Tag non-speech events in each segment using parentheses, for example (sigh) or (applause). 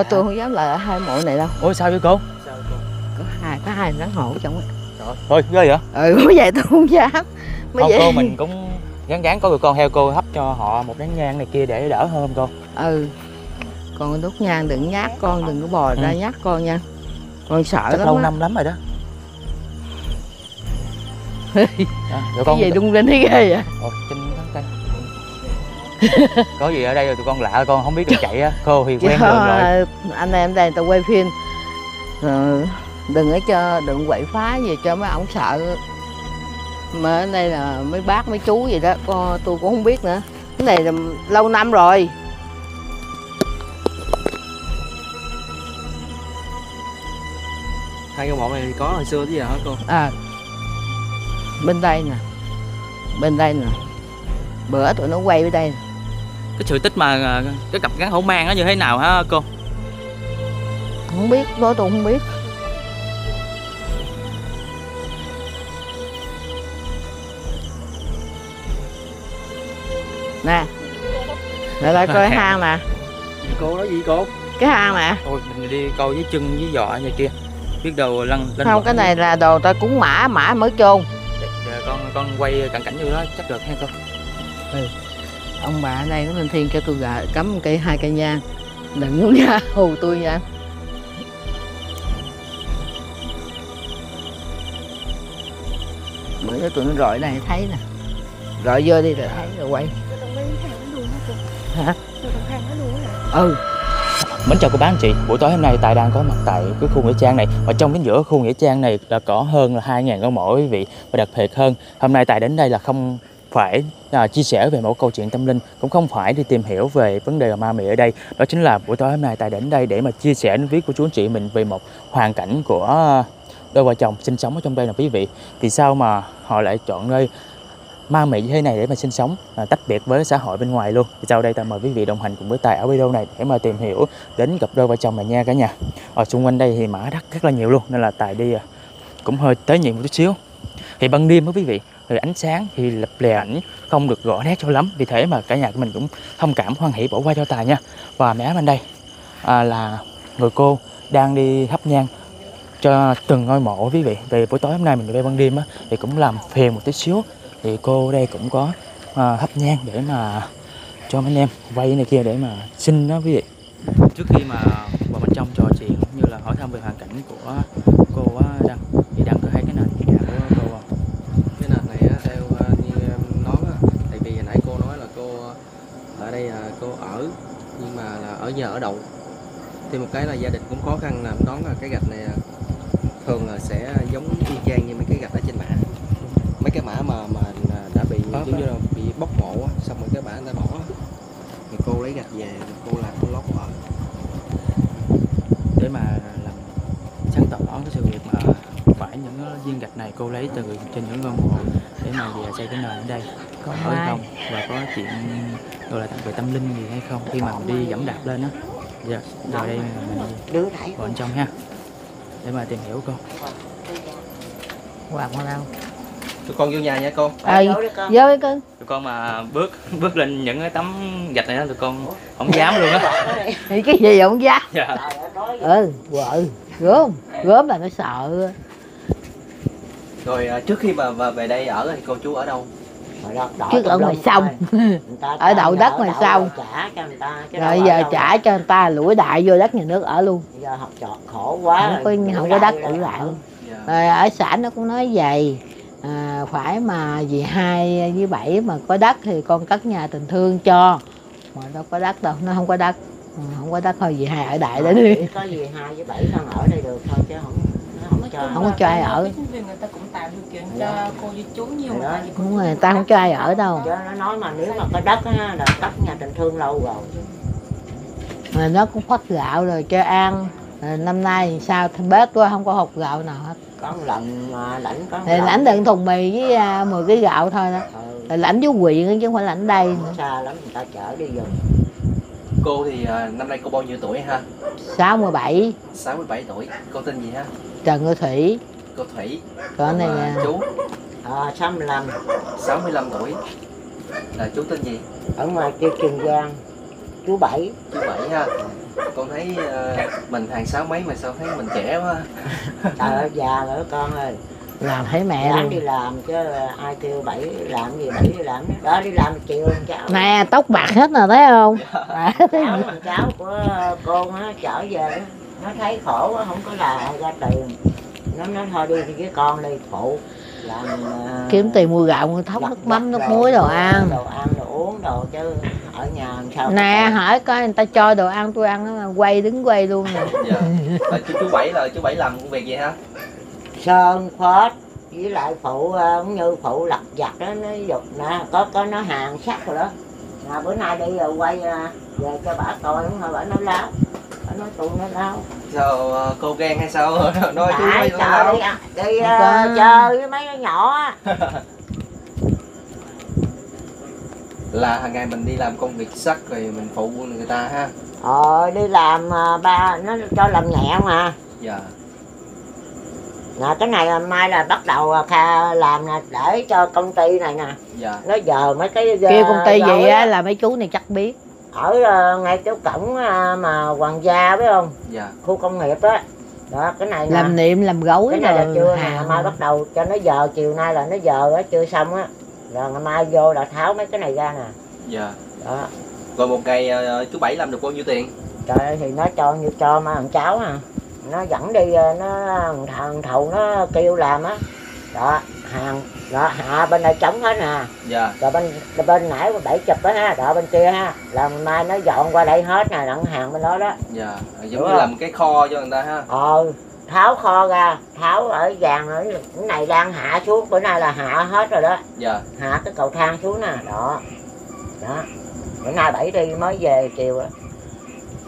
Thôi tôi không dám lại ở hai mộ này đâu. Ủa sao vậy cô? Có hai có hai rắn hổ trong á. Trời thôi ghê vậy? Ừ (laughs) có vậy tôi không dám. Mới không vậy. cô mình cũng gán gán có người con heo cô hấp cho họ một nén nhang này kia để đỡ hơn cô? Ừ. Con đốt nhang đừng nhát con đừng có bò ra Ừ. nhát con nha. Con sợ chắc lắm lâu năm lắm rồi đó. (laughs) Cái à, tụi con gì đung lên thấy ghê vậy? Tay (laughs) có gì ở đây rồi tụi con lạ con không biết đường chạy á. Cô thì quen Chứ, đường rồi. anh em đây tao quay phim. Ờ, đừng có cho đừng quậy phá gì cho mấy ổng sợ. Mà ở đây là mấy bác mấy chú gì đó con tôi cũng không biết nữa. Cái này là lâu năm rồi. Hai cái mộ này có hồi xưa tới giờ hả cô? À bên đây nè. Bên đây nè. Bữa tụi nó quay bên đây nè. Cái sự tích mà à, cái cặp gắn hổ mang nó như thế nào hả cô? Không biết đó tôi không biết. Nè lại lại coi (laughs) hang nè. Cô nói gì cô? Cái hang nè. Thôi mình đi câu với chân với giò nhà kia. Biết đâu lăn lên không cái này là đồ ta cúng mã mã mới chôn. Con con quay cận cảnh vô đó chắc được ha cô ông bà ở đây nó lên thiên cho tôi gà cắm một cây hai cây nhang. Đừng muốn (laughs) ra hù tôi nha. Bữa đó tụi nó rọi này thấy nè. Rọi vô đi rồi thấy rồi quay. Hả? Ừ. Mến chào cô bác anh chị, buổi tối hôm nay Tài đang có mặt tại cái khu nghĩa trang này. Và trong cái giữa khu nghĩa trang này là có hơn là 2.000 con mộ quý vị. Và đặc biệt hơn, hôm nay Tài đến đây là không phải à, chia sẻ về một câu chuyện tâm linh Cũng không phải đi tìm hiểu về vấn đề ma mị ở đây. Đó chính là buổi tối hôm nay Tài đến đây để mà chia sẻ những viết của chú anh chị mình về một hoàn cảnh của đôi vợ chồng sinh sống ở trong đây là quý vị. Vì sao mà họ lại chọn nơi ma mị như thế này để mà sinh sống à, tách biệt với xã hội bên ngoài luôn? Thì sau đây ta mời quý vị đồng hành cùng với tài ở video này để mà tìm hiểu đến gặp đôi vợ chồng này nha cả nhà. Ở xung quanh đây thì mã đất rất là nhiều luôn nên là tài đi à, cũng hơi tế nhiệm một chút xíu. Thì ban đêm đó quý vị rồi ánh sáng thì lập lè ảnh không được rõ nét cho lắm. Vì thế mà cả nhà của mình cũng thông cảm hoan hỷ bỏ qua cho tài nha. Và mẹ bên đây à, là người cô đang đi thắp nhang cho từng ngôi mộ quý vị. Về buổi tối hôm nay mình về ban đêm á thì cũng làm phiền một tí xíu. Thì cô đây cũng có à, hấp nhang để mà cho mấy anh em vay này kia để mà xin đó quý vị. Trước khi mà vào bên trong trò chuyện cũng như là hỏi thăm về hoàn cảnh của cô á đăng thì đăng có thấy cái nền nhà của cô không cái nền này á, theo ờ, như em nói á, tại vì hồi nãy cô nói là cô ở đây là cô ở nhưng mà là ở nhờ ở đậu. Thì một cái là gia đình cũng khó khăn là em đoán là cái gạch này à, thường là sẽ giống y chang như mấy cái gạch ở trên mã. Mấy cái mã mà mà đã bị Có, giống như là bị bóc mộ xong rồi cái người ta bỏ thì cô lấy gạch về cô làm cô lót ở để mà làm sáng tỏ cái sự việc mà phải những viên gạch này cô lấy từ trên những ngôi mộ để mà về xây cái nền ở đây có ở mai. không? Và có chuyện gọi là về tâm linh gì hay không? Khi mà mình đi dẫm đạp lên á. Giờ giờ đây mình thấy vào bên trong ha. Để mà tìm hiểu cô quạt vào đâu? Tụi con vô nhà nha cô ờ vô cái cưng tụi con mà bước bước lên những cái tấm gạch này đó tụi con không dám luôn á. Thì cái gì không dám? Dạ. ừ vợ. Gớm. Gớm là nó sợ rồi à, trước khi mà về đây ở thì cô chú ở đâu trước ở ngoài sông. (laughs) Ở đậu đất ngoài sông. trả cho người ta chứ rồi giờ trả cho người ta lũi đại vô đất nhà nước ở luôn. Giờ học trò khổ quá không có không có đất ở lại. Dạ. rồi ở xã nó cũng nói vậy à, phải mà vì hai với bảy mà có đất thì con cất nhà tình thương cho. Mà đâu có đất đâu nó không có đất. Ừ, không có đất thôi vì hai ở đại đó đi. có gì hai với bảy con ở đây được thôi chứ không không cho Không có cho ai ở. Người ta cũng tạo điều kiện cho cô với chú nhiều Thì đó. mà đúng rồi người ta không cho ai ở đâu. cho nó nói mà nếu mà có đất á là cất nhà tình thương lâu rồi. Mà nó cũng phát gạo rồi cho ăn. Rồi năm nay thì sao? Bếp quá không có hộp gạo nào hết. Có một lần mà lãnh có một thì lần. lãnh đựng thùng mì với à, 10 cái gạo thôi đó. Ừ, rồi lãnh với huyện chứ không phải lãnh đây nữa. xa lắm người ta chở đi dùng cô thì à, năm nay cô bao nhiêu tuổi ha? 67 67 tuổi. Cô tên gì ha Trần Ngư Thủy. Cô Thủy. Còn này à, chú. À, 65 65 tuổi. Là chú tên gì? Ở ngoài kia Trường Giang. Chú bảy. Chú bảy ha. Con thấy ờ, mình hàng sáu mấy mà sao thấy mình trẻ quá. Trời ơi già rồi con ơi. Làm thấy mẹ luôn. đi làm chứ ai kêu bảy làm gì bảy đi làm. Đó đi làm chiều con cháu. Nè tóc bạc hết nè thấy không? À, cháu con cháu của cô nó trở về nó thấy khổ quá không có là ra tiền nó nói thôi đi thì với con đi phụ làm à, kiếm tiền mua gạo mua thóc nước mắm nước muối đồ ăn. đồ ăn đồ uống đồ chứ ở nhà làm sao nè hỏi coi người ta cho đồ ăn tôi ăn nó quay đứng quay luôn nè. (laughs) Dạ. Ờ, chú, chú bảy là chú bảy làm công việc gì ha sơn phết với lại phụ à, cũng như phụ lặt vặt đó nó dục nè có có nó hàng sắt rồi đó. Nè bữa nay đi rồi quay à, về cho bà coi đúng không bà nói láo nói tụi nó láo sao ờ, cô ghen hay sao? (laughs) Nói chú trời láo đi, đi có. chơi với mấy đứa nhỏ á. (laughs) Là hàng ngày mình đi làm công việc sắt rồi mình phụ người ta ha. Ờ đi làm à, ba nó cho làm nhẹ mà dạ. Nè cái này mai là bắt đầu kha làm nè để cho công ty này nè. Dạ. Nó giờ mấy cái kêu công ty gì á. là mấy chú này chắc biết ở à, ngay chỗ cổng à, mà hoàng gia biết không? Dạ. Khu công nghiệp á. Đó cái này nè. làm niệm làm gối cái này là rồi chưa nè mai bắt đầu cho nó giờ chiều nay là nó giờ á chưa xong á. Rồi ngày mai vô là tháo mấy cái này ra nè. Dạ. Đó. Rồi một ngày ờ, chú bảy làm được bao nhiêu tiền? Trời ơi, thì nó cho như cho mà thằng cháu à. Nó dẫn đi ờ, nó thằng thầu nó kêu làm á. Đó hàng. Đó hạ bên đây trống hết nè dạ. Rồi bên bên nãy bảy chụp á ha đó bên kia ha. Là mai nó dọn qua đây hết nè đặng hàng bên đó đó. Dạ giống như làm cái kho cho người ta ha. Ờ tháo kho ra tháo ở vàng ở cái này đang hạ xuống bữa nay là hạ hết rồi đó. Dạ. Hạ cái cầu thang xuống nè đó. Đó. Bữa nay bảy đi mới về chiều á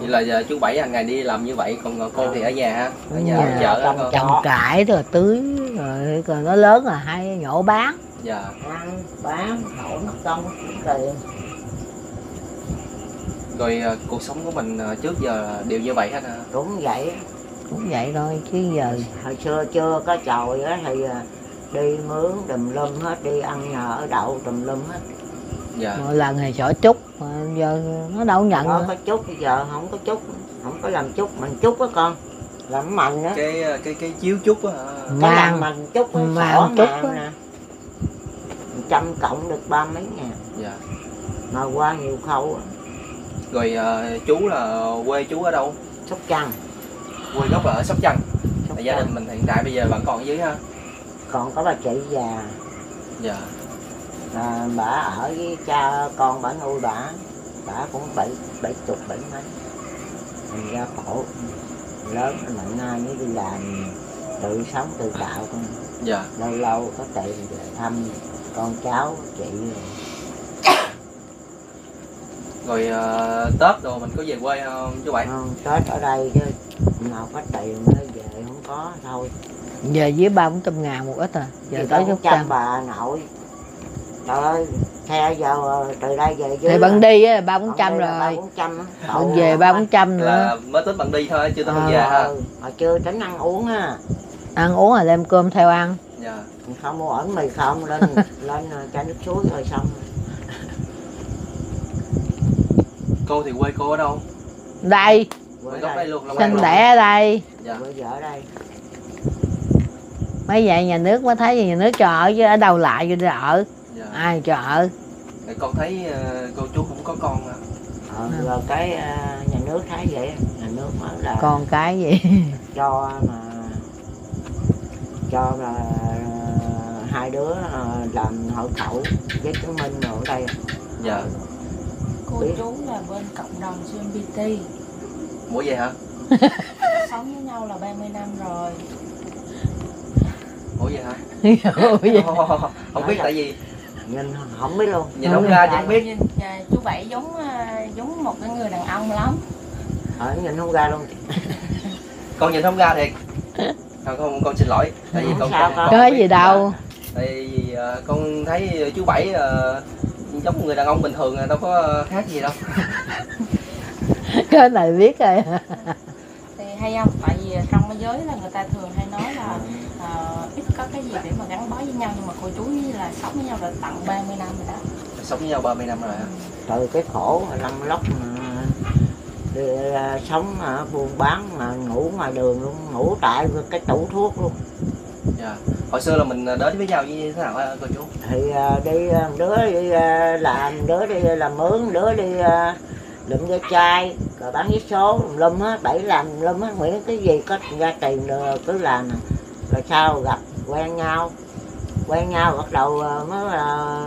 vậy là giờ chú bảy hàng ngày đi làm như vậy còn cô thì ở nhà ha? Ở nhà Dạ. chợ Trồng trồng cải rồi tưới rồi còn nó lớn là hay nhổ bán. Dạ. Ăn bán đổ mất công tiền. Rồi ờ, cuộc sống của mình ờ, trước giờ đều như vậy hết hả? Cũng vậy cũng vậy thôi chứ giờ hồi xưa chưa có chòi á thì à, đi mướn tùm lum hết đi ăn nhờ ở đậu tùm lum hết dạ. Mỗi lần thì xỏ chút mà giờ nó đâu nhận nó nữa. có chút bây giờ không có chút không có làm chút mình chút á con. Làm mạnh á. Cái ờ, cái cái chiếu chút á cái mang. Làm mình chút á mang xỏ chút nè. Trăm cộng được ba mấy ngàn. Dạ. Mà qua nhiều khâu á. Rồi ờ, chú là quê chú ở đâu? Sóc trăng. Quê gốc là ở sóc trăng. Sóc gia đình mình hiện tại bây giờ vẫn còn ở dưới ha? Còn có bà chị già. Dạ à, bà ở với cha con bà nuôi bà bà cũng bảy bảy chục bảy mấy. Mình ra khổ lớn mạnh nay mới đi làm tự sống tự tạo con. Dạ. Lâu lâu có tiền về thăm con cháu chị. Rồi ờ, tết rồi mình có về quê không chú bảy không tết ở đây chứ nào có tiền mới về không có thôi. Giờ với ba bốn trăm ngàn một ít à giờ giờ tới trăng bà nội trời ơi xe giờ ờ, từ đây về dưới thì bạn đi á ba bốn trăm rồi. bốn trăm bạn về ba bốn trăm nữa. Là mới tính bằng đi thôi chưa tính Ờ. về ha. Ừ, mà chưa tính ăn uống á. Ăn uống là đem cơm theo ăn. Dạ. Không mua ẩn mì không lên (laughs) lên ờ, chai nước suối rồi xong cô thì quê cô ở đâu? Đây. Quê gốc đây. luôn Long sinh đẻ ở đây. Dạ. Quê vợ ở đây. Mấy vậy nhà nước mới thấy nhà nước cho ở chứ ở đâu lại cho đi ở dạ. Ai cho ở Thì con thấy ờ, cô chú cũng có con hả ờ, rồi cái ờ, nhà nước thấy vậy nhà nước mới là con cái gì? (laughs) cho mà cho là hai đứa ờ, làm hộ khẩu giấy chứng minh ở đây. Dạ. Cô Biết. chú là bên cộng đồng CMPT mỗi về hả? (laughs) Sống với nhau là 30 năm rồi. Mỗi về hả? Ủa vậy? (laughs) không biết tại vì nhìn không biết luôn. Nhìn không ra chứ không biết. à, chú bảy giống à, giống một cái người đàn ông lắm. Ở nhìn không ra luôn. (laughs) Con nhìn không ra thiệt. Không con con xin lỗi. Tại vì con sao con- con. con có gì đâu. Tại vì ờ, con thấy chú bảy ờ, giống một người đàn ông bình thường đâu có khác gì đâu. (laughs) Cái này biết rồi (laughs) hay không? Tại vì trong cái giới là người ta thường hay nói là à, ít có cái gì để mà gắn bó với nhau nhưng mà cô chú như là sống với nhau là tận 30 năm rồi đó. Sống với nhau 30 năm rồi hả? Từ cái khổ lăn lóc mà đi à, sống à, buôn bán mà ngủ ngoài đường luôn ngủ tại cái tủ thuốc luôn. Dạ. Hồi xưa là mình đến với nhau như thế nào hả cô chú? Thì à, đi à, đứa đi làm đứa đi làm mướn đứa đi lụm da chai rồi bán vé số lum lum á bảy làm lum á nguyễn cái gì có ra tiền rồi cứ làm. Rồi sau gặp quen nhau quen nhau bắt đầu à, mới là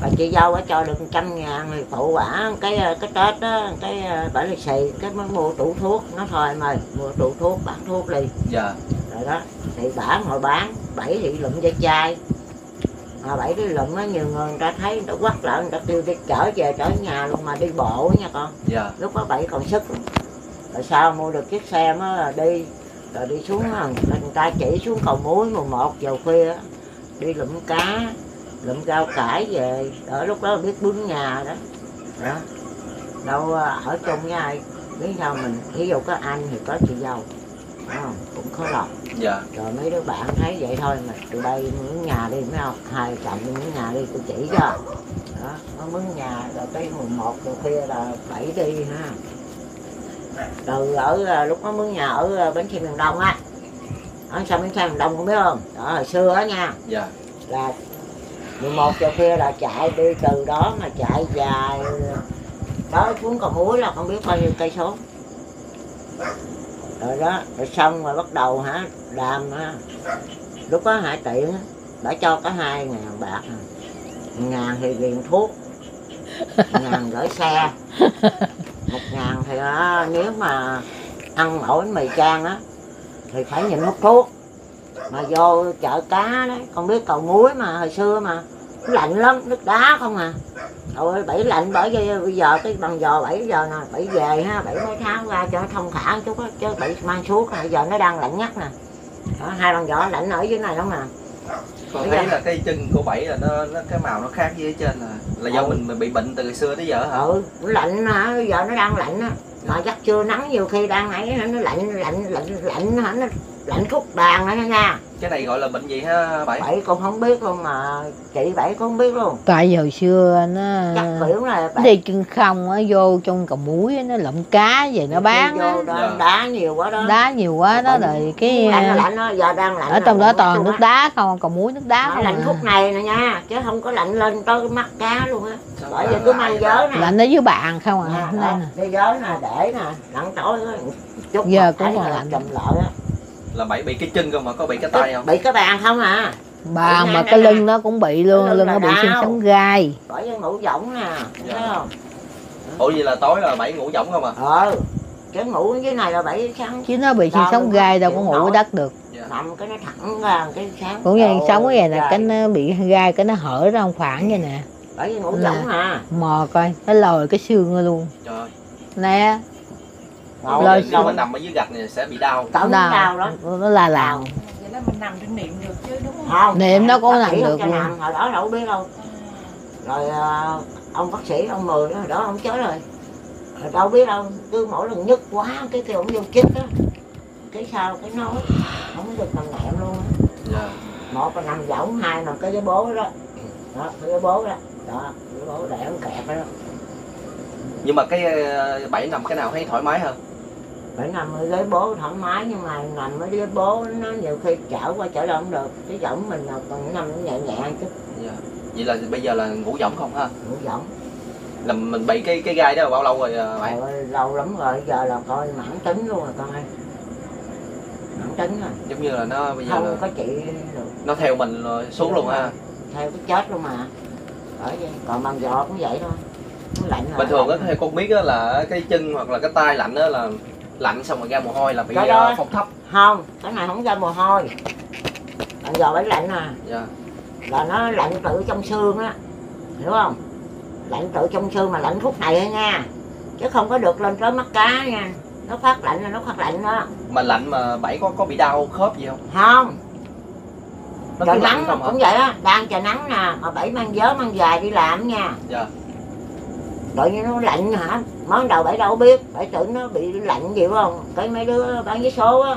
bà chị dâu á cho được trăm ngàn thì phụ quả cái à, cái tết á cái bà lì xì cái mới mua tủ thuốc. Nó thôi mày mua tủ thuốc bán thuốc đi. Dạ. Rồi đó thì bả ngồi bán bảy thì lụm da chai mà bảy đi lụm á nhiều người người ta thấy người ta quắt lại người ta kêu đi chở về trở nhà luôn mà đi bộ nha con. Dạ. Lúc đó bảy còn sức rồi sau mua được chiếc xe mới là đi rồi đi xuống người ta chỉ xuống cầu muối mùa một giờ khuya đi lụm cá lụm rau cải về ở lúc đó biết bún nhà đó. Đó. Đâu à, ở chung với ai với nhau mình ví dụ có anh thì có chị dâu Không? cũng khó lòng. Dạ. Rồi mấy đứa bạn thấy vậy thôi mà từ đây mướn nhà đi phải không hai chồng đi mướn nhà đi tôi chỉ cho. Đó nó mướn nhà rồi tới mùng một rồi khuya là bảy đi ha. Từ ở à, lúc nó mướn nhà ở à, bến xe miền đông á. Ở sao bến xe miền đông không biết không? Đó hồi xưa á nha. Dạ. Là 11 giờ khuya là chạy đi từ đó mà chạy dài đó xuống cầu muối là không biết bao nhiêu cây số rồi đó rồi xong rồi bắt đầu hả đàm ha lúc đó hại tiện đã cho có hai ngàn bạc à. ngàn thì tiền thuốc ngàn gửi xe. Một ngàn thì đó, nếu mà ăn ổi mì trang á thì phải nhịn hút thuốc. Mà vô chợ cá đấy con biết cầu muối mà hồi xưa mà lạnh lắm nước đá không à. Ơi, bảy lạnh bởi vì bây giờ cái bằng giờ 7 giờ nè, bảy về ha, bảy mấy tháng ra cho nó thông thả chút á, chứ bảy mang suốt bây giờ nó đang lạnh nhất nè. Đó, hai bằng giỏ lạnh ở dưới này lắm nè. con Bây thấy là cái chân của bảy là nó, nó cái màu nó khác với trên là là do Ừ. mình, mình bị bệnh từ xưa tới giờ hả Ừ, lạnh hả, giờ nó đang lạnh á. Mà chắc chưa nắng nhiều khi đang ấy nó lạnh lạnh lạnh lạnh hả nó lạnh khúc đàn nữa nha. cái này gọi là bệnh gì ha bảy Bảy con không biết luôn mà chị bảy con không biết luôn. tại hồi xưa nó Chắc biểu là nó đi chân không á vô trong cầu muối á, nó lụm cá về nó bán á vô đó, Dạ. đá nhiều quá đó. đá nhiều quá đó rồi cái lạnh lạnh đó, giờ đang lạnh. ở trong đó toàn nước đá không cầu muối nước đá Mà không lạnh à. khúc này nè nha, chứ không có lạnh lên tới cái mắt cá luôn á. Sao Bởi vì cứ mang giới ta? nè. lạnh ở dưới bàn không Nè, à đó, nên cái giới nè, để nè, lạnh tối á, chút Giờ mà cũng thấy còn là lạnh. chùm lợi á. Là bảy bị cái chân không mà có bị cái tay không Bị cái bàn không à. bàn mà cái lưng nó cũng bị luôn Cái lưng lưng nó là bị xương sống gai Bởi vì ngủ võng nè, Dạ. thấy không? ủa vậy là tối là bảy ngủ võng không à Ờ, cái ngủ dưới này là bảy sáng chứ nó bị xương sống gai đâu có ngủ ở đất được dạ. nằm cái nó thẳng ra cái sáng. cũng như sống cái này nè dài. cái nó bị gai cái nó hở ra một khoảng vậy nè Bởi vì ngủ võng à. mò coi nó lồi cái xương ra luôn trời nè Ngồi Lôi nếu mà nằm ở dưới gạch này sẽ bị đau. Cẩn đau. đau lắm. nó là lào vậy là mình nằm trên niệm được chứ đúng không? Không, Niệm nó có không được luôn. nằm, hồi đó đâu biết đâu. rồi à, ông bác sĩ ông mười đó, hồi đó ông chết rồi. Rồi đâu biết đâu cứ mỗi lần nhức quá cái kêu ông vô chích á cái sau cái nói không được nằm nệm luôn á. Dạ. một là nằm võng hai nằm cái với bố đó. Đó cái bố đó. Đó cái bố để ông kẹp đó. Nhưng mà cái ờ, bảy nằm cái nào thấy thoải mái hơn phải nằm ở ghế bố thoải mái nhưng mà nằm ở ghế bố nó nhiều khi chở qua lại không được. Cái võng mình là còn nằm nhẹ nhẹ chút dạ. vậy là bây giờ là ngủ võng không ha? Ngủ võng là mình bị cái cái gai đó bao lâu rồi bảy Trời ơi, lâu lắm rồi. Giờ là coi mãn tính luôn rồi con ơi mãn tính rồi. Giống như là nó bây giờ không là có chị được. nó theo mình rồi xuống luôn ha? Theo cái chết luôn mà. Bởi vậy còn bằng giò cũng vậy thôi. Lạnh bình thường á theo con biết á là cái chân hoặc là cái tay lạnh á là lạnh xong rồi ra mồ hôi là bị ờ, phong thấp. Không cái này không ra mồ hôi. Bằng giò phải lạnh à. Dạ. Là nó lạnh tự trong xương á. Hiểu không? Lạnh tự trong xương mà lạnh khúc này thôi nha. Chứ không có được lên tới mắt cá nha. Nó phát lạnh là nó phát lạnh đó. Mà lạnh mà bảy có có bị đau khớp gì không? Không. Nó trời nắng không cũng vậy á. Đang trời nắng nè mà bảy mang vớ mang dài đi làm nha. Dạ tự nhiên nó lạnh hả? Mới đầu bảy đâu biết bảy tưởng nó bị lạnh gì phải không? Cái mấy đứa bán vé số á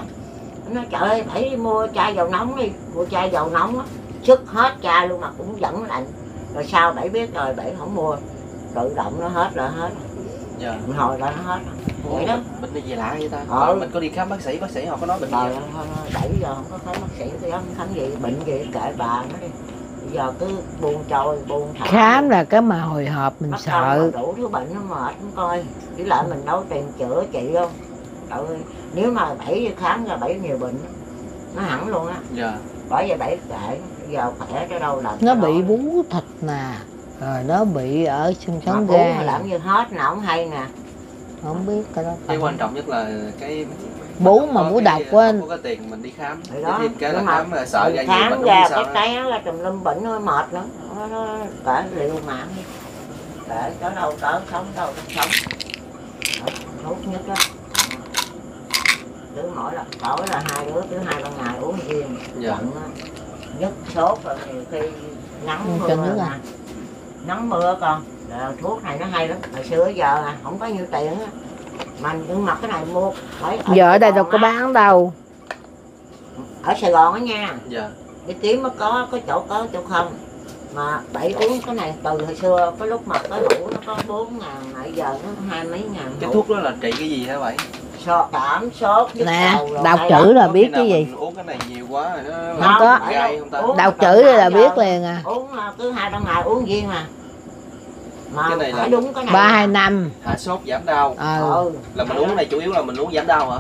nó trời ơi bảy đi mua chai dầu nóng đi mua chai dầu nóng á. Sức hết chai luôn mà cũng vẫn lạnh. Rồi sau bảy biết rồi bảy không mua. Tự động nó hết là hết. Dạ. Hồi là nó hết. Ủa, Vậy đó. bệnh, gì lạ vậy ta? Ờ. mình có đi khám bác sĩ bác sĩ họ có nói bệnh gì thôi, thôi, bảy giờ không có thấy bác sĩ thì không khám gì bệnh gì kệ bà nó đi giờ cứ buông trôi buông thả khám là cái mà hồi hộp mình Mất sợ. đủ thứ bệnh nó mệt không coi. Chỉ lại mình đâu tiền chữa trị không trời ơi nếu mà bảy khám ra bảy nhiều bệnh nó hẳn luôn á. Dạ. Bởi vậy bảy kệ giờ khỏe tới đâu làm nó bị đó. bú thịt nè rồi nó bị ở xương sống ga làm như hết nào không hay nè. Không biết cái đó cái quan trọng nhất là cái bú mà bú cái- độc quá không có cái tiền mình đi khám. Thì cái đó, thêm cái là nhưng mà khám là sợ ra nhiều khám ra cái đó. té ra tùm lum bệnh nó mệt nữa nó, nó cả liều mạng. Đi để tới đâu tới sống đâu tới sống. Thuốc nhất đó đứa mỗi là tối là hai đứa thứ hai ban ngày uống riêng Dạ. giận á. Nhất sốt rồi nhiều khi nắng Ừ, mưa nước à? mà. nắng mưa con Rồi thuốc này nó hay lắm. Hồi xưa giờ à, không có nhiêu tiền á mà nhưng mà cái này mua. Phải giờ ở đây đâu có á. bán đâu. Ở Sài Gòn á nha. Dạ. Đi kiếm mới có có chỗ có chỗ không. Mà bảy uống cái này từ hồi xưa cái lúc mà cái hũ nó có bốn ngàn bây giờ nó hai mấy ngàn cái thuốc đó là trị cái gì hả vậy sốt cảm sốt nhức nè đầu đọc chữ là Có biết khi cái gì? mình uống cái này nhiều quá rồi nó Không có. gai không ta? Uống đọc chữ là biết liền à. Uống à, cứ hai ba ngày uống viên mà mà Cái này là đúng cái này ba hai năm. Hạ sốt giảm đau. Ờ ừ. Là mình uống cái này chủ yếu là mình uống giảm đau hả?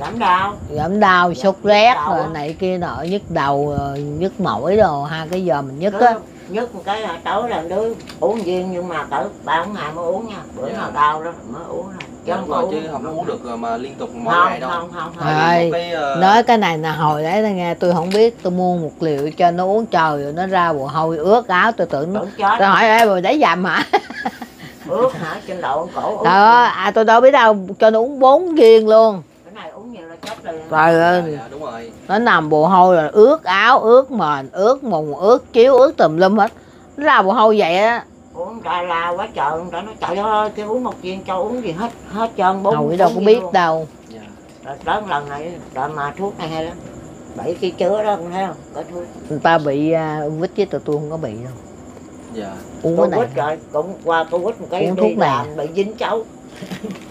Giảm đau. Giảm đau sốt rét rồi này kia nọ nhức đầu rồi nhức mỏi đồ hai cái giờ mình nhức á. nhức một cái là tối là đứa uống viên nhưng mà cỡ ba bốn ngày mới uống nha. Bữa Dạ. nào đau đó mới uống thôi Dạ, đúng rồi, chứ không có uống được mà liên tục mỗi không ngày đâu. không không không. À. Một cái, ờ, nói cái này là hồi đấy là nghe tôi không biết tôi mua một liều cho nó uống trời rồi nó ra mồ hôi ướt áo tôi tưởng nó tôi hỏi ê rồi để dầm hả? Ướt hả? Trên đầu cổ uống trời ơi à tôi đâu biết đâu cho nó uống bốn viên luôn. Cái này uống nhiều là chết liền. Trời dạ, ơi. dạ, đúng rồi. Nó nằm mồ hôi rồi ướt áo ướt mền ướt mùng ướt chiếu ướt tùm lum hết. Nó ra mồ hôi vậy á uống ra la quá trời người ta nói trời ơi cái uống một viên cho uống gì hết hết trơn bốn hầu đâu có biết luôn. đâu. Dạ. rồi tới lần này rồi mà thuốc này hay lắm. Bảy khi chứa đó con thấy không? Có thuốc. Người ta bị uh, vít chứ tụi tôi không có bị đâu. Dạ. Uống cái này rồi cũng qua covid một cái Uống đi thuốc này. làm bị dính cháu.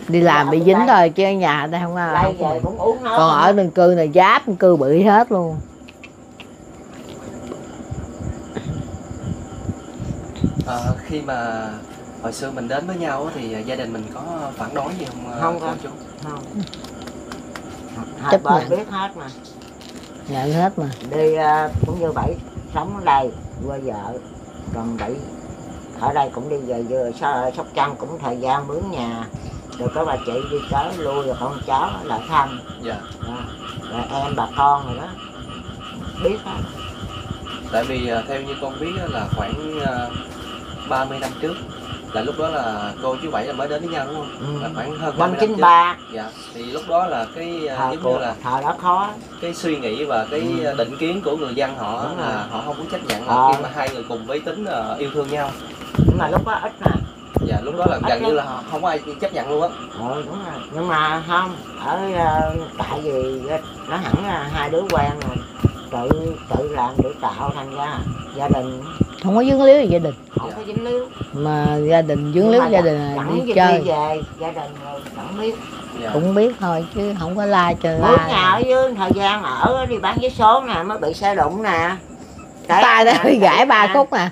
Đi làm Dạ, bị cũng dính thôi chứ ở nhà đây không ai lay không về cũng uống nó còn ở đường cư này giáp dân cư bị hết luôn Ờ, khi mà hồi xưa mình đến với nhau á, thì gia đình mình có phản đối gì không ờ, Không cô chú? Không. Hai Chấp bên nhận. biết hết mà. Nhận hết mà. Đi à, cũng như bảy sống ở đây qua vợ còn bảy ở đây cũng đi về vừa Sa- sóc trăng cũng thời gian mướn nhà. Rồi có bà chị đi tới lui rồi con cháu lại thăm dạ. À, rồi em bà con rồi đó. Biết hết. Tại vì ờ, theo như con biết á, là khoảng ờ, 30 năm trước. Là lúc đó là cô chú bảy là mới đến với nhau đúng không? Ừ. là khoảng hơn 30 năm chín ba. Dạ. Thì lúc đó là cái ờ, thời giống như là thời đó khó. cái suy nghĩ và cái Ừ. định kiến của người dân họ Đúng là rồi. họ không có chấp nhận là Ờ. khi mà hai người cùng với tính ờ, yêu thương nhau. Nhưng mà lúc đó ít nè dạ lúc đó là Ít gần như là không có ai chấp nhận luôn á. Ừ đúng rồi. Nhưng mà không ở tại vì nó hẳn là hai đứa quen rồi. Tự tự làm tự tạo thành ra gia đình không có dướng líu gì gia đình. Không có dính líu. Mà gia đình líu mà gia đình là đi đi chơi. về gia đình chẳng biết. Dạ. cũng biết thôi chứ không có la cho mướn nhà la ở dưới thời gian ở đi bán vé số nè mới bị xe đụng nè. Té (laughs) tay đó bị gãy ba khúc nè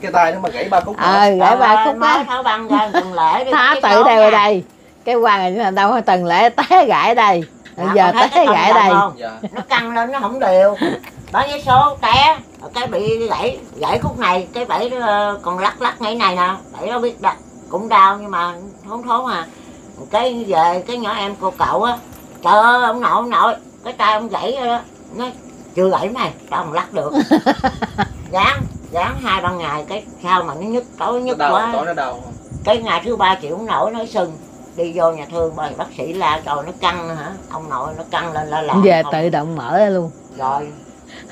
cái tay nó mà gãy ba khúc ờ gãy ba khúc đó tháo băng ra (laughs) tuần lễ đi thá bán vé tự đây nha. đây. Cái quan này đâu từng lễ té gãy đây. Bây Dạ, giờ té cái gãy đây. dạ. Nó căng lên nó không đều (laughs) bán vé số té cái bị gãy gãy khúc này cái bảy ờ, còn lắc lắc ngay này nè bảy nó biết đặt cũng đau nhưng mà thốn thốn à. Cái về cái nhỏ em cô cậu á trời ơi ông nội ông nội cái tay ông gãy rồi đó nó chưa gãy này tao không lắc được. (laughs) Dán dán hai ba ngày cái sao mà nó nhức tối nhức đau quá. tối nó đau. Cái ngày thứ ba chịu không nổi nó sưng đi vô nhà thương bởi bác sĩ la trời nó căng hả? Ông nội nó căng lên la làm về không. tự động mở ra luôn. Rồi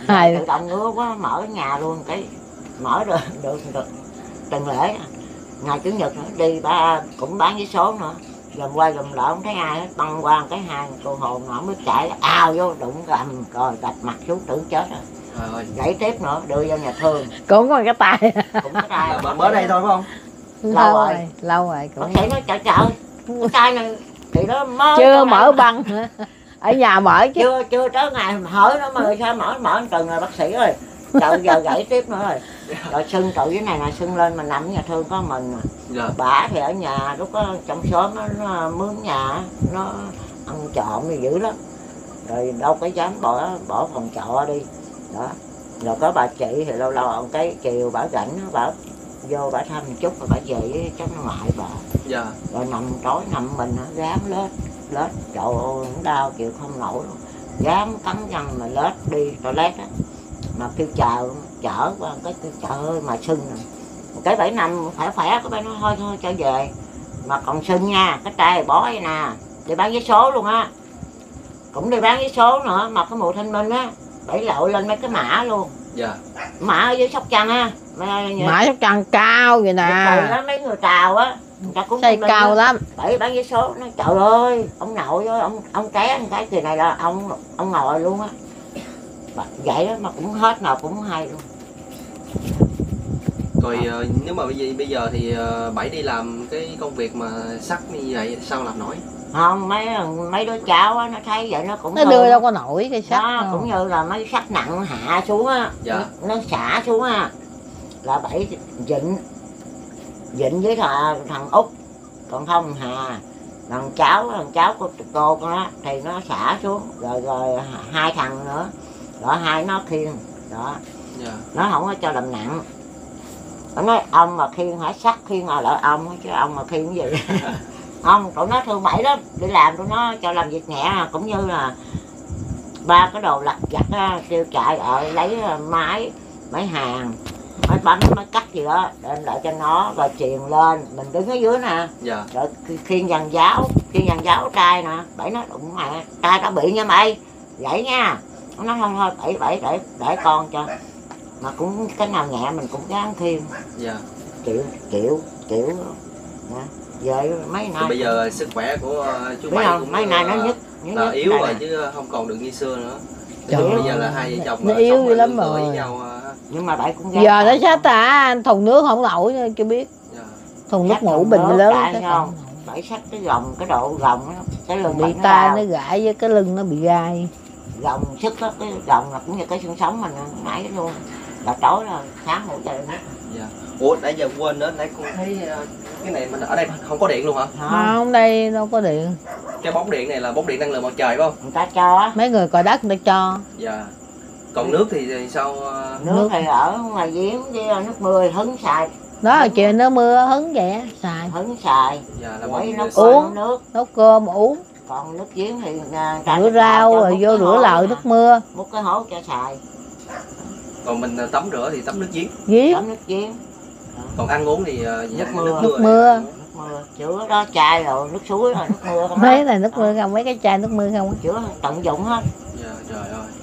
Hai- tự động ngứa quá mở nhà luôn cái mở được được, được. Tuần lễ ngày chủ nhật nữa đi ba cũng bán vé số nữa. Dòm qua dòm lại không thấy ai hết. Băng qua cái hàng cô hồn nó mới chạy ào vô đụng gầm rồi đập mặt xuống tưởng chết rồi. Ơi. Gãy tiếp nữa đưa vô nhà thương. Cũng có cái tay. Cũng có ai là mới- đây thôi phải không? Lâu rồi. rồi. lâu rồi bác cũng sĩ nói trời trời cái tay này thì nó mới chưa mở băng hả? Ở nhà mở chứ. Chưa chưa tới ngày hỏi nó mà sao mở mở tuần rồi bác sĩ ơi. Trời giờ gãy tiếp nữa rồi. Rồi sưng tội dưới này là sưng lên mà nằm ở nhà thương có mình à. dạ. Bà thì ở nhà lúc đó trong xóm nó, nó mướn nhà nó ăn trộm thì dữ lắm. Rồi đâu có dám bỏ bỏ phòng trọ đi. Đó. Rồi có bà chị thì lâu lâu ông cái chiều bà rảnh á, bà vô bà thăm một chút rồi bà về với cháu nó ngoại bà dạ. Rồi nằm tối nằm mình á, gám lết lết. Trời ơi đau chịu không nổi luôn. Dám cắn răng mà lết đi toilet á. Mà kêu chờ chở qua cái kêu trời ơi mà sưng nè cái bảy năm khỏe khỏe cái bay nó thôi thôi cho về. Mà còn sưng nha cái tay bỏ vậy nè. Đi bán vé số luôn á. Cũng đi bán vé số nữa mà cái mùa thanh minh á đẩy lội lên mấy cái mã luôn. Dạ. Mã ở dưới sóc trăng á. Mã sóc trăng cao vậy nè. Mấy người tàu á ta cũng xây cao lắm. Bảy bán vé số. Nó trời ơi ông nội ơi ông ông té cái kỳ này là ông ông ngồi luôn á. Vậy đó mà cũng hết nào cũng hay luôn. Rồi ờ, nếu mà bây giờ bây giờ thì ờ, bảy đi làm cái công việc mà sắt như vậy sao làm nổi? Không mấy mấy đứa cháu á nó thấy vậy nó cũng nó đưa đâu có nổi cái sắt đâu. cũng như là mấy sắt nặng hạ xuống á. Dạ. nó, nó xả xuống á. Là bảy dịnh dịnh với thằng, thằng út còn không hà. Thằng cháu thằng cháu của cô con á thì nó xả xuống rồi rồi hai thằng nữa. Đó hai nó khiêng đó. Dạ. Nó không có cho làm nặng. Nó nói ông mà khiêng hả? Sắt khiêng à lợi ông chứ ông mà khiêng gì? (laughs) Ông tụi nó thương bảy lắm. Đi làm tụi nó cho làm việc nhẹ cũng như là ba cái đồ lặt vặt kêu chạy ở lấy à, máy máy hàng máy bánh máy cắt gì đó đem lại cho nó rồi truyền lên. Mình đứng ở dưới nè. Dạ. Rồi khi- khiêng dàn giáo khiêng dàn giáo trai nè bảy nó đụng mẹ trai đã bị nha mày. Vậy nha. Nó nói không thôi bảy bảy để để con cho. Mà cũng cái nào nhẹ mình cũng gắng khiêng dạ. Chịu chịu chịu Nè, về mấy nay bây giờ sức khỏe của ờ, chú bảy cũng mấy nay nó nhức nhức là yếu rồi chứ không còn được như xưa nữa. Trời bây giờ là hai vợ chồng nó yếu dữ lắm rồi. với nhau ờ. Nhưng mà bảy cũng giờ nó sát ta thùng nước không nổi nữa, chưa biết. Dạ. Thùng nước ngủ bình nước lớn tại không bảy sách cái gồng cái độ gồng đó, cái lưng bị bảy nó gãi với cái lưng nó bị gai. Gồng sức đó, cái gồng là cũng như cái xương sống mình nãy luôn. Là tối rồi sáng ngủ trời hết dạ. Ủa nãy giờ quên nữa nãy con thấy ờ, cái này mình ở đây không có điện luôn hả? Không đây đâu có điện. Cái bóng điện này là bóng điện năng lượng mặt trời phải không? Người ta cho mấy người còi đất người ta cho. Dạ còn nước thì, thì sao ờ, nước Nước. thì ở ngoài giếng với nước mưa thì hứng xài. Đó là chuyện nó mưa hứng vậy xài. Hứng xài. Dạ là quấy nó ờ, uống. nước. nấu cơm uống. Còn nước giếng thì ta rửa rau rồi vô rửa lợi nước mưa. Múc cái hố cho xài. Còn mình ờ, tắm rửa thì tắm nước giếng. Giếng. Tắm nước giếng. Còn ăn uống thì ờ, dạ, mưa. Nước mưa. nước mưa. Chữa đó chai rồi nước suối rồi nước mưa (laughs) không mấy này nước mưa không? Mấy cái chai nước mưa không? Chữa tận dụng hết. Dạ trời ơi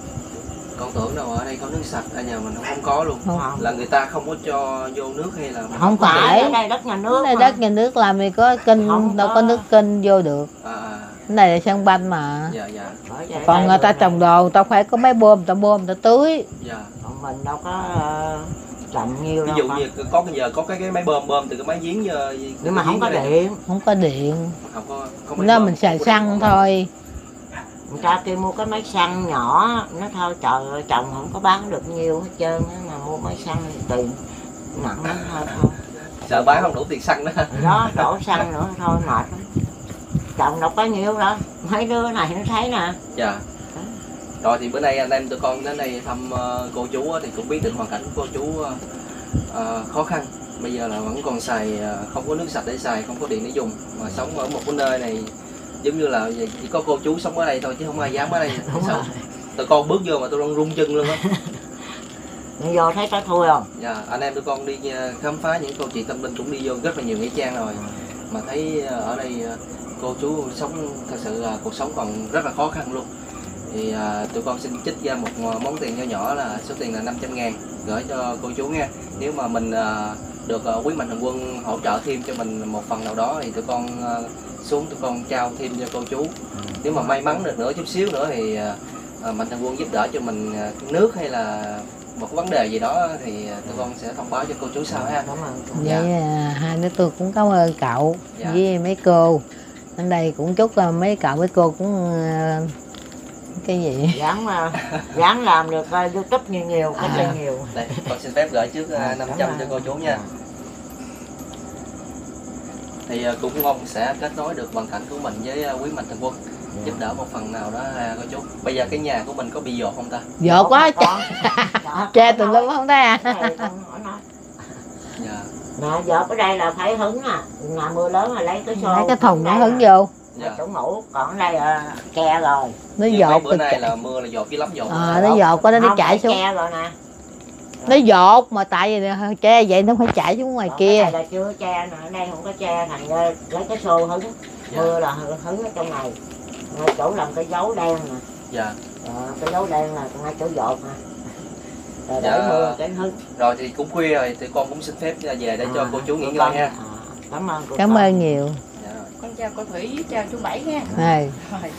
con tưởng đâu ở đây có nước sạch ở nhà mình không có luôn. Không. không là người ta không có cho vô nước hay là Không có phải. ở đây đất nhà nước mà. đất nhà nước làm thì có kênh Không đâu có. có nước kênh vô được. À, à, cái này là sân banh mà. Dạ dạ. Đây- còn người đây ta trồng đồ người ta phải có máy bơm người ta bơm người ta tưới. Dạ. Còn mình đâu có ờ, trồng nhiều ví dụ như có cái giờ có cái cái máy bơm bơm từ cái máy giếng ờ, cái nhưng mà không có đây. điện. Không có điện. Không có không máy nên mình không xài có xăng thôi người ta kêu mua cái máy xăng nhỏ nó thôi trời ơi chồng không có bán được nhiều hết trơn á mà mua máy xăng thì tiền nặng lắm thôi thôi. Sợ bán không đủ tiền xăng đó. Đó đổ xăng nữa thôi mệt lắm. Chồng đâu có nhiều đâu mấy đứa này nó thấy nè. Dạ. Rồi thì bữa nay anh em tụi con đến đây thăm ờ, cô chú thì cũng biết được hoàn cảnh của cô chú ờ, ờ, khó khăn. Bây giờ là vẫn còn xài không có nước sạch để xài không có điện để dùng. Mà sống ở một cái nơi này giống như là chỉ có cô chú sống ở đây thôi chứ không ai dám ở đây. Đúng Sợ- rồi. tụi con bước vô mà tôi đang rung chân luôn á. (laughs) Đi vô thấy có thui không? Dạ anh em tụi con đi ờ, khám phá những câu chuyện tâm linh cũng đi vô rất là nhiều nghĩa trang rồi. Mà thấy ờ, ở đây ờ, cô chú sống thật sự là cuộc sống còn rất là khó khăn luôn. Thì à, tụi con xin trích ra một món tiền nho nhỏ là số tiền là 500 ngàn gửi cho cô chú nha. Nếu mà mình à, được ờ, quý mạnh thường quân hỗ trợ thêm cho mình một phần nào đó thì tụi con ờ, xuống tụi con trao thêm cho cô chú nếu mà may mắn được nữa chút xíu nữa thì à, mạnh thường quân giúp đỡ cho mình nước hay là một vấn đề gì đó thì tụi con sẽ thông báo cho cô chú sau ha cảm ơn. Dạ. vậy hai đứa tôi cũng cảm ơn cậu Dạ. với mấy cô ở đây cũng chúc mấy cậu mấy cô cũng cái gì? Gắng mà gắng làm được uh, youtube nhiều nhiều cách À. đây nhiều. Đây con xin phép gửi trước À, uh, 500 cảm ơn. cho cô chú nha. Thì ờ, cũng mong sẽ kết nối được hoàn cảnh của mình với quý mạnh thường quân giúp đỡ một phần nào đó cô chú. Bây giờ cái nhà của mình có bị dột không ta? Dột quá (laughs) che tùm lum không à nói. dạ. Nè dột ở đây là phải hứng à. Nhà mưa lớn là lấy cái xô lấy cái thùng nó hứng là- vô dạ. Chỗ ngủ còn ở đây là che rồi. Nó mấy dột bữa nay chảy là mưa là dột với lắm dột. Ờ nó dột có nó nó chảy xuống. che rồi nè. Nó dột mà tại vì che vậy nó phải chảy xuống ngoài Còn kia. cái này là chưa che nè ở đây không có che thành ra lấy cái xô hứng. Dạ. Mưa là hứng ở trong này. Ngay chỗ làm cái dấu đen nè. Dạ. Ờ, cái dấu đen là ngay chỗ dột nè. Rồi để Dạ. mưa cái hứng. Rồi thì cũng khuya rồi thì con cũng xin phép ra về để cho À, cô chú nghỉ ngơi ha. À, cảm ơn cô cảm ơn nhiều. dạ con chào cô thủy chào chú bảy nha. Rồi